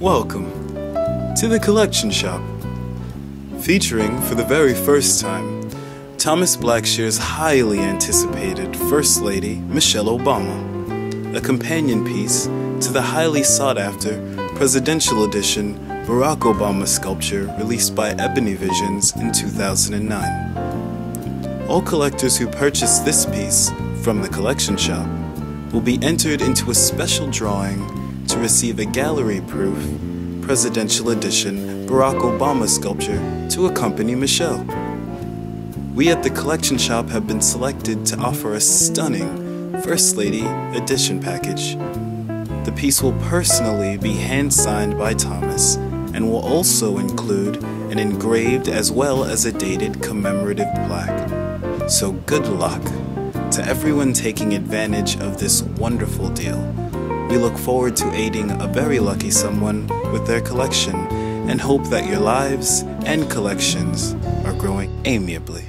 Welcome to the Collection Shop, featuring for the very first time Thomas Blackshear's highly anticipated First Lady Michelle Obama, a companion piece to the highly sought after Presidential Edition Barack Obama sculpture released by Ebony Visions in 2009. All collectors who purchase this piece from the Collection Shop will be entered into a special drawing to receive a gallery proof Presidential Edition Barack Obama sculpture to accompany Michelle. We at the Collection Shop have been selected to offer a stunning First Lady Edition package. The piece will personally be hand signed by Thomas and will also include an engraved as well as a dated commemorative plaque. So good luck to everyone taking advantage of this wonderful deal. We look forward to aiding a very lucky someone with their collection and hope that your lives and collections are growing amiably.